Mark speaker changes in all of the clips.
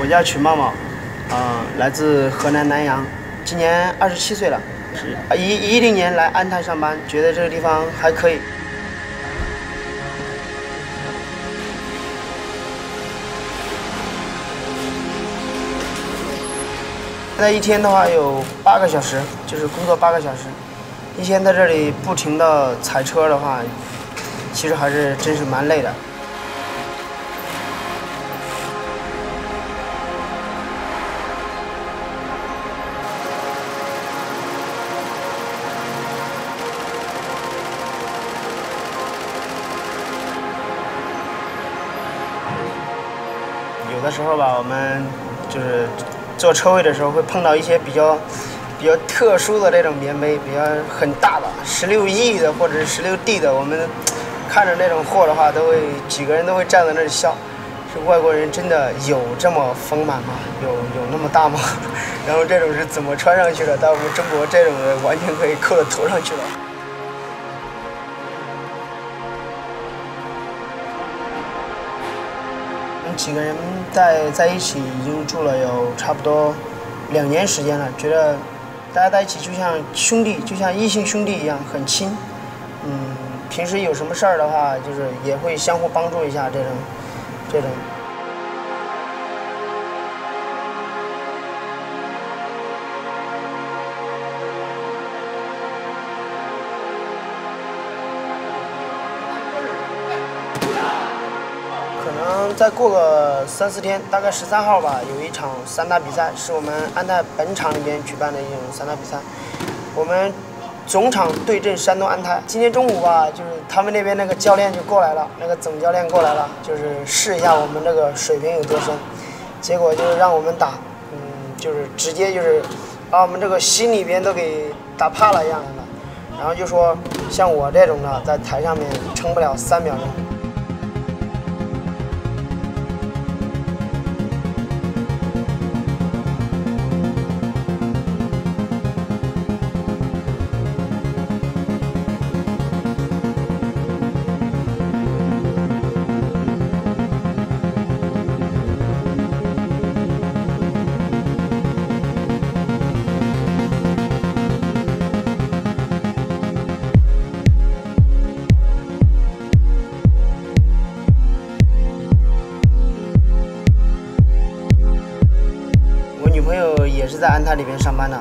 Speaker 1: 我叫曲茂茂啊来自河南南阳今年二十七岁了。是一一零年来安泰上班觉得这个地方还可以。现在一天的话有八个小时，就是工作八个小时，一天在这里不停的踩车的话，其实还是真是蛮累的。有的时候吧，我们就是坐车位的时候会碰到一些比较比较特殊的那种棉杯，比较很大的十六 E 的或者是十六 D 的，我们看着那种货的话，都会几个人都会站在那里笑。是外国人真的有这么丰满吗？有有那么大吗？然后这种是怎么穿上去的？在我们中国，这种的完全可以扣到头上去了。几个人在在一起已经住了有差不多两年时间了，觉得大家在一起就像兄弟，就像异性兄弟一样很亲。嗯，平时有什么事儿的话，就是也会相互帮助一下这种这种。再过个三四天，大概十三号吧，有一场散打比赛，是我们安泰本场里面举办的一种散打比赛。我们总场对阵山东安泰。今天中午吧，就是他们那边那个教练就过来了，那个总教练过来了，就是试一下我们这个水平有多深。结果就是让我们打，嗯，就是直接就是把我们这个心里边都给打怕了一样的。然后就说像我这种的，在台上面撑不了三秒钟。在安泰里边上班的，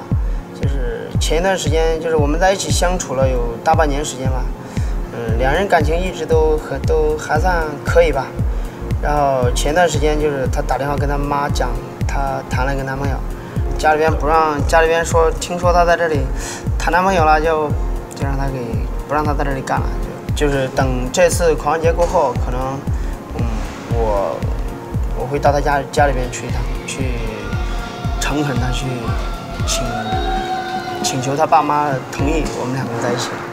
Speaker 1: 就是前一段时间，就是我们在一起相处了有大半年时间吧，嗯，两人感情一直都很都还算可以吧。然后前段时间就是他打电话跟他妈讲，他谈了一个男朋友，家里边不让，家里边说听说他在这里谈男朋友了，就就让他给不让他在这里干了，就就是等这次狂欢节过后，可能嗯我我会到他家家里边去一趟去。诚恳的去请请求他爸妈同意，我们两个在一起。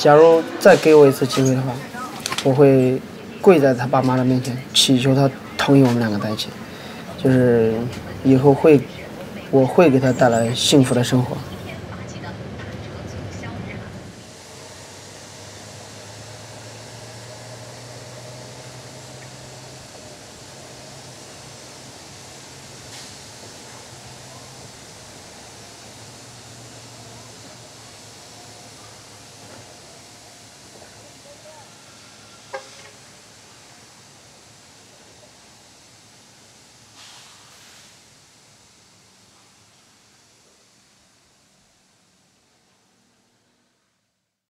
Speaker 1: 假如再给我一次机会的话，我会跪在他爸妈的面前，祈求他同意我们两个在一起，就是以后会，我会给他带来幸福的生活。